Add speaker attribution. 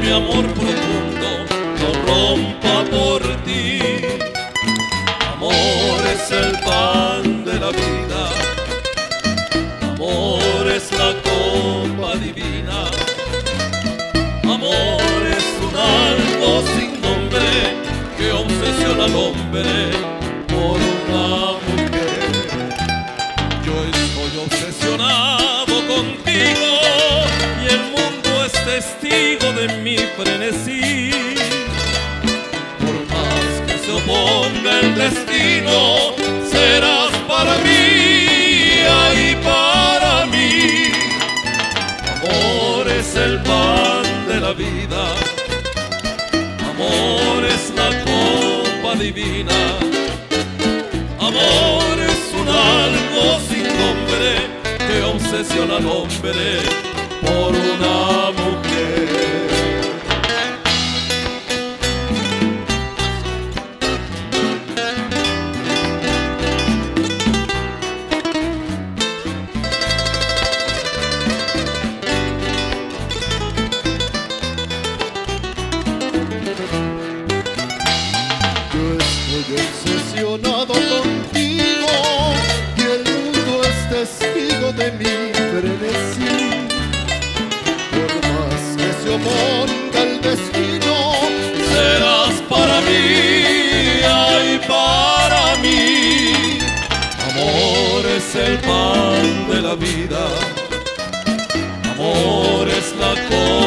Speaker 1: mi amor profundo no rompa por ti. Amor es el pan de la vida. Amor es la copa divina. Amor es un algo sin nombre que obsesiona al hombre por una mujer. Yo estoy obsesionado contigo mi frenesí. Por más que se oponga el destino, serás para mí, ay para mí. Amor es el pan de la vida, amor es la copa divina. Amor es un algo sin nombre que obsesiona al hombre por una mujer.
Speaker 2: Obsesionado contigo y el mundo es testigo de mi frenesí. Por más que se oponga el destino,
Speaker 1: serás para mí, ay para mí. Amor es el pan de la vida, amor es la divina.